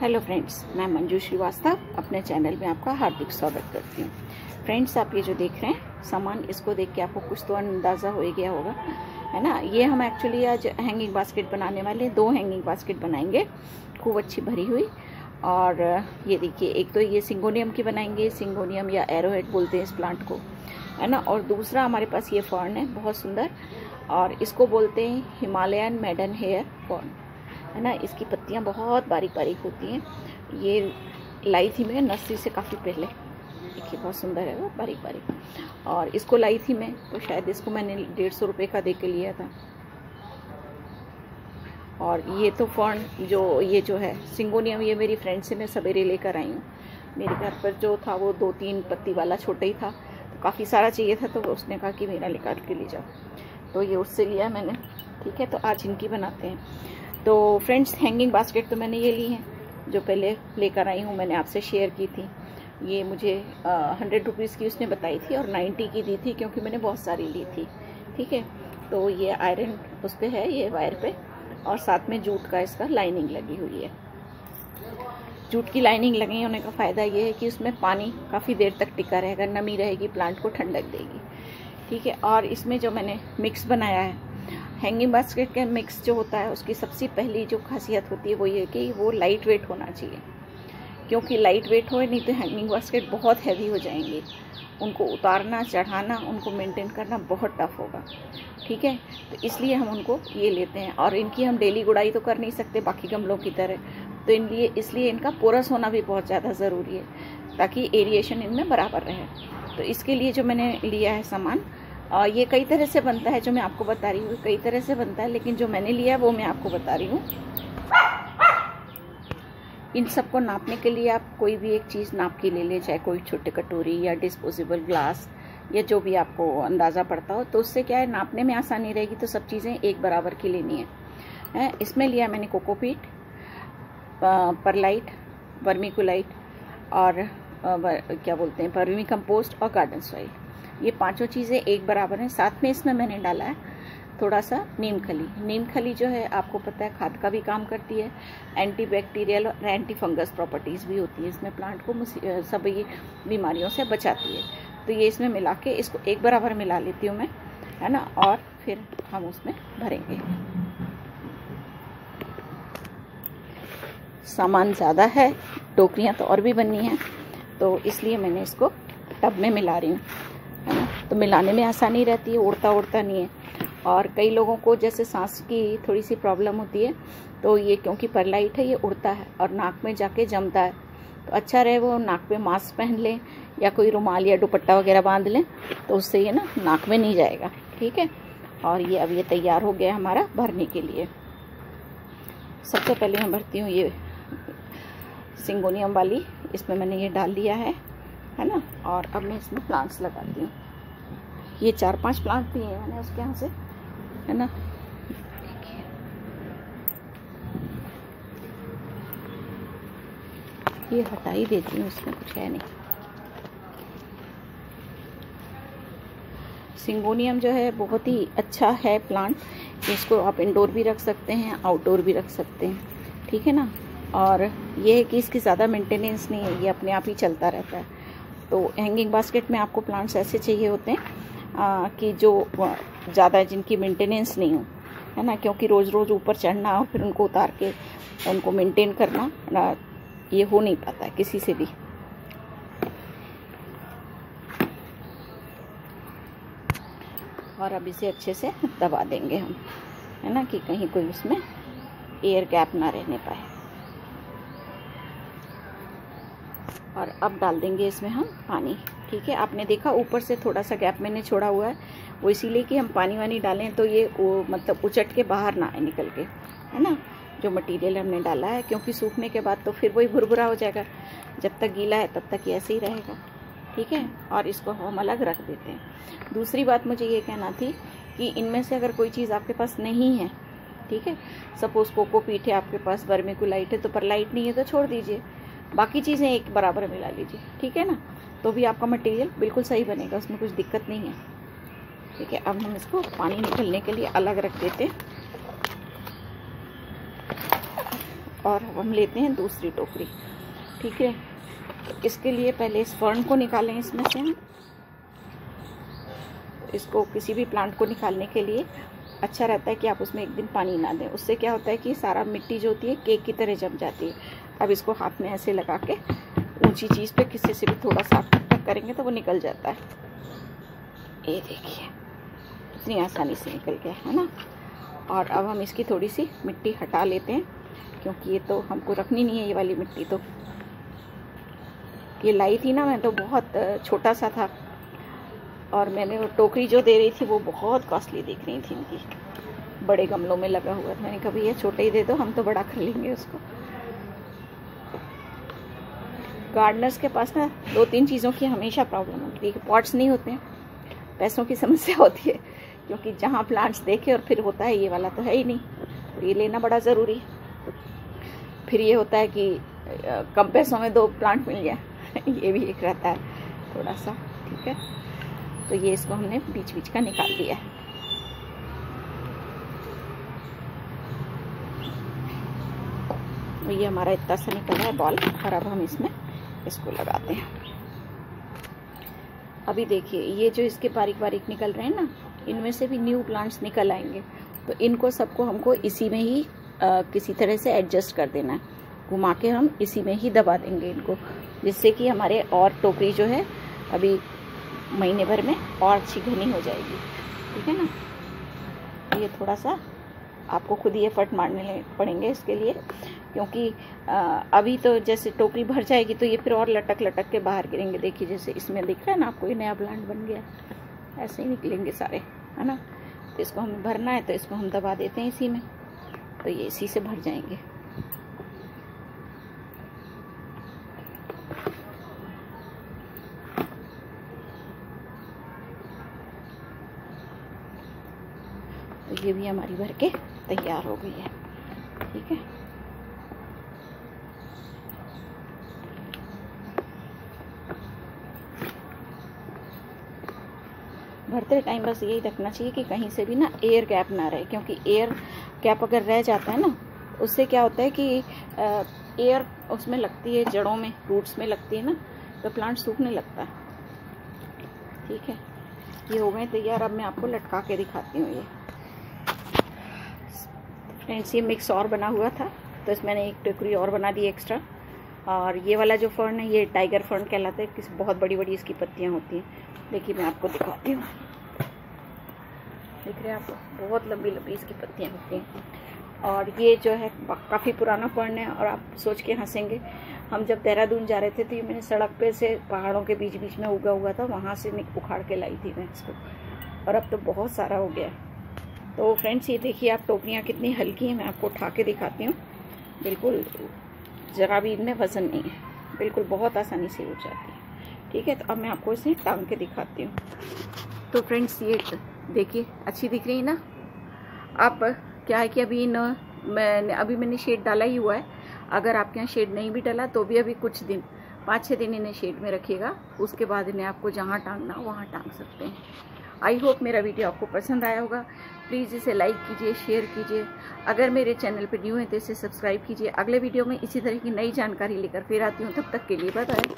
Hello friends मैं मंजू श्रीवास्तव, अपने channel में आपका हार्दिक स्वागत करती हूँ। फ्रेंड्स आप ये जो देख रहे हैं, सामान, इसको देख के आपको कुछ तो अंदाज़ा हो गया होगा, है ना? ये हम एक्चुअली आज हैंगिंग बास्केट बनाने वाले हैं दो हैंगिंग बास्केट बनाएँगे, खूब अच्छी भरी हुई। और ये देखिए, एक तो ये सिंगोनियम की बनाएँगे, सिंगोनियम या एरोहेड बोलते हैं इस प्लांट को, है ना? और दूसरा हमारे पास ये फॉर्न है, बहुत सुंदर। और इसको बोलते हैं हिमालयन मेडन हेयर फर्न है ना, इसकी पत्तियाँ बहुत बारीक बारीक होती हैं। ये लाई थी मैं नर्सरी से काफ़ी पहले। देखिए, बहुत सुंदर है वो बारीक बारीक और इसको लाई थी मैं तो शायद इसको मैंने डेढ़ सौ रुपये का दे के लिया था। और ये तो फॉर्न जो, ये जो है सिंगोनियम ये मेरी फ्रेंड से मैं सवेरे लेकर आई हूँ। मेरे घर पर जो था, वो दो तीन पत्ती वाला छोटा ही था। तो काफ़ी सारा चाहिए था तो उसने कहा कि मेरा निकाल के ले जाओ। तो ये उससे लिया मैंने, ठीक है? तो आज इनकी बनाते हैं। तो फ्रेंड्स हैंगिंग बास्केट तो मैंने ये ली है, जो पहले लेकर आई हूँ, मैंने आपसे शेयर की थी। ये मुझे हंड्रेड रुपीज़ की उसने बताई थी और नाइन्टी की दी थी क्योंकि मैंने बहुत सारी ली थी। ठीक है? तो ये आयरन उस पर है, ये वायर पे और साथ में जूट का इसका लाइनिंग लगी हुई है। जूट की लाइनिंग लगी होने का फ़ायदा ये है कि उसमें पानी काफ़ी देर तक टिका रहेगा, नमी रहेगी प्लांट को ठंडक देगी। ठीक है? और इसमें जो मैंने मिक्स बनाया है हैंगिंग बास्केट का मिक्स जो होता है, उसकी सबसे पहली जो खासियत होती है वो ये कि वो लाइट वेट होना चाहिए। क्योंकि लाइट वेट हो नहीं तो हैंगिंग बास्केट बहुत हैवी हो जाएँगे। उनको उतारना, चढ़ाना, उनको मेंटेन करना बहुत टफ होगा। ठीक है? तो इसलिए हम उनको ये लेते हैं। और इनकी हम डेली गुड़ाई तो कर नहीं सकते, बाकी गमलों की तरह। तो इन लिए, इसलिए इनका पोरस होना भी बहुत ज़्यादा ज़रूरी है, ताकि एरिएशन इनमें बराबर रहे। तो इसके लिए जो मैंने लिया है सामान और ये कई तरह से बनता है जो मैं आपको बता रही हूँ, कई तरह से बनता है, लेकिन जो मैंने लिया है, वो मैं आपको बता रही हूँ इन सबको नापने के लिए आप कोई भी एक चीज़ नाप के ले लें, चाहे कोई छोटे कटोरी या डिस्पोजेबल ग्लास या जो भी आपको अंदाज़ा पड़ता हो तो उससे क्या है, नापने में आसानी रहेगी तो सब चीज़ें एक बराबर की लेनी है? इसमें लिया मैंने कोकोपीट परलाइट वर्मिकुलाइट और क्या बोलते हैं परमी कंपोस्ट और गार्डन सॉइल ये पाँचों चीज़ें एक बराबर हैं। साथ में इसमें मैंने डाला है थोड़ा सा नीम खली नीम खली जो है, आपको पता है, खाद का भी काम करती है। एंटी बैक्टीरियल और एंटी फंगस प्रॉपर्टीज़ भी होती है। इसमें प्लांट को सभी बीमारियों से बचाती है। तो ये इसमें मिला के इसको एक बराबर मिला लेती हूँ मैं, है ना? और फिर हम उसमें भरेंगे। सामान ज़्यादा है, टोकरियाँ तो और भी बननी है। तो इसलिए मैंने इसको टब में मिला रही हूँ। तो मिलाने में आसानी रहती है, उड़ता उड़ता नहीं है। और कई लोगों को जैसे सांस की थोड़ी सी प्रॉब्लम होती है तो ये क्योंकि परलाइट है, ये उड़ता है और नाक में जाके जमता है। तो अच्छा रहे वो नाक पे मास्क पहन लें या कोई रुमाल या दुपट्टा वगैरह बाँध लें तो उससे ये ना नाक में नहीं जाएगा, ठीक है? और ये अब ये तैयार हो गया हमारा भरने के लिए। सबसे पहले मैं भरती हूँ ये सिंगोनियम वाली, इसमें मैंने ये डाल दिया है है ना? और अब मैं इसमें प्लांट्स लगाती हूँ। ये चार पाँच प्लांट भी हैं मैंने उसके यहाँ से, है ना? ये हटा ही देती हूँ, इसमें कुछ है नहीं। सिंगोनियम जो है, बहुत ही अच्छा है प्लांट इसको आप इंडोर भी रख सकते हैं आउटडोर भी रख सकते हैं, ठीक है ना? और ये है कि इसकी ज़्यादा मेंटेनेंस नहीं है, ये अपने आप ही चलता रहता है। तो हैंगिंग बास्केट में आपको प्लांट्स ऐसे चाहिए होते हैं कि जो ज़्यादा जिनकी मेंटेनेंस नहीं हो, है ना, क्योंकि रोज़ रोज़ ऊपर चढ़ना और फिर उनको उतार के उनको मेंटेन करना ये हो नहीं पाता किसी से भी। और अब इसे अच्छे से दबा देंगे हम, है ना, कि कहीं कोई उसमें एयर गैप ना रहने पाए। और अब डाल देंगे इसमें हम पानी। ठीक है, आपने देखा ऊपर से थोड़ा सा गैप मैंने छोड़ा हुआ है। वो इसीलिए कि हम पानी वानी डालें तो ये वो मतलब उचट के बाहर ना आए निकल के, है ना? जो मटेरियल हमने डाला है, क्योंकि सूखने के बाद तो फिर वही भुरभुरा हो जाएगा। जब तक गीला है, तब तक ये ऐसे ही रहेगा। ठीक है, और इसको हम अलग रख देते हैं। दूसरी बात मुझे ये कहना थी कि इनमें से अगर कोई चीज़ आपके पास नहीं है, ठीक है? सपोज़ कोको पीठ है आपके पास लाइट है तो पर लाइट नहीं है तो छोड़ दीजिए। बाकी चीज़ें एक बराबर मिला लीजिए, ठीक है ना? तो भी आपका मटेरियल बिल्कुल सही बनेगा, उसमें कुछ दिक्कत नहीं है। ठीक है, अब हम इसको पानी निकलने के लिए अलग रख देते और हम लेते हैं दूसरी टोकरी, ठीक है? तो इसके लिए पहले इस फर्न को निकालें इसमें से हम। इसको किसी भी प्लांट को निकालने के लिए अच्छा रहता है कि आप उसमें एक दिन पानी ना दें। उससे क्या होता है कि सारा मिट्टी जो होती है केक की तरह जम जाती है। अब इसको हाथ में ऐसे लगा के ऊँची चीज़ पे किसी से भी थोड़ा सा टक करेंगे तो वो निकल जाता है। ये देखिए, इतनी आसानी से निकल गया, है ना? और अब हम इसकी थोड़ी सी मिट्टी हटा लेते हैं, क्योंकि ये तो हमको रखनी नहीं है ये वाली मिट्टी तो। ये लाई थी ना मैं तो बहुत छोटा सा था, और मैंने वो टोकरी जो दे रही थी वो बहुत कॉस्टली दिख रही थी इनकी। बड़े गमलों में लगा हुआ था। मैंने कभी ये छोटे ही दे दो, हम तो बड़ा कर लेंगे उसको। गार्डनर्स के पास ना दो तीन चीज़ों की हमेशा प्रॉब्लम होती है। पॉट्स नहीं होते हैं, पैसों की समस्या होती है, क्योंकि जहाँ प्लांट्स देखे और फिर होता है, ये वाला तो है ही नहीं। तो ये लेना बड़ा ज़रूरी है। फिर ये होता है कि कम पैसों में दो प्लांट मिल गया, ये भी एक रहता है थोड़ा सा ठीक है? तो ये इसको हमने बीच बीच का निकाल दिया है। ये हमारा इतना सा निकल रहा है बॉल और अब हम इसमें इसको लगाते हैं। अभी देखिए ये जो इसके बारीक बारीक निकल रहे हैं ना इनमें से भी न्यू प्लांट्स निकल आएँगे। तो इनको सबको हमको इसी में ही आ, किसी तरह से एडजस्ट कर देना है। घुमा के हम इसी में ही दबा देंगे इनको जिससे कि हमारे और टोकरी जो है अभी महीने भर में और अच्छी घनी हो जाएगी। ठीक है ना? ये थोड़ा सा आपको खुद ही एफर्ट मारने पड़ेंगे इसके लिए, क्योंकि अभी तो जैसे टोकरी भर जाएगी तो ये फिर और लटक लटक के बाहर गिरेंगे। देखिए, जैसे इसमें दिख रहा है ना, आपको ये नया प्लांट बन गया ऐसे ही निकलेंगे सारे, है ना? तो इसको हमें भरना है तो इसको हम दबा देते हैं इसी में तो ये इसी से भर जाएँगे। तो ये भी हमारी भर के तैयार हो गई है। ठीक है? भरते टाइम बस यही रखना चाहिए कि कहीं से भी ना एयर गैप ना रहे, क्योंकि एयर गैप अगर रह जाता है ना, उससे क्या होता है कि एयर उसमें लगती है, जड़ों में रूट्स में लगती है ना तो प्लांट सूखने लगता है। ठीक है? ये हो गए तैयार। अब मैं आपको लटका के दिखाती हूँ ये। फ्रेंड्स ये मिक्स और बना हुआ था तो इसमें मैंने एक टोकरी और बना दी एक्स्ट्रा और ये वाला जो फर्न है, ये टाइगर फर्न कहलाता है, किस, बहुत बड़ी बड़ी इसकी पत्तियाँ होती हैं। देखिए, मैं आपको दिखाती हूँ। देख रहे हैं आप, बहुत लंबी लंबी इसकी पत्तियाँ होती हैं। और ये जो है काफ़ी पुराना फर्न है, और आप सोच के हंसेंगे। हम जब देहरादून जा रहे थे तो ये मैंने सड़क पे से पहाड़ों के बीच बीच में उगा हुआ था, वहाँ से उखाड़ के लाई थी मैं इसको। और अब तो बहुत सारा हो गया तो फ्रेंड्स ये देखिए आप टोकरियाँ कितनी हल्की हैं, मैं आपको उठा के दिखाती हूँ। बिल्कुल, ज़रा भी इनमें वज़न नहीं है। बिल्कुल बहुत आसानी से उठ जाती है। ठीक है तो अब मैं आपको इसे टांग के दिखाती हूँ। तो फ्रेंड्स ये देखिए, अच्छी दिख रही है ना? आप, क्या है कि अभी इन, मैंने, अभी मैंने शेड डाला ही हुआ है। अगर आपके यहाँ शेड नहीं भी डाला तो भी अभी कुछ दिन पाँच छः दिन इन्हें शेड में रखिएगा। उसके बाद इन्हें आपको जहाँ टांगना, वहाँ टांग सकते हैं। आई होप मेरा वीडियो आपको पसंद आया होगा। प्लीज़ इसे लाइक कीजिए शेयर कीजिए। अगर मेरे चैनल पर न्यू है तो इसे सब्सक्राइब कीजिए। अगले वीडियो में इसी तरह की नई जानकारी लेकर फिर आती हूँ। तब तक के लिए बताएँ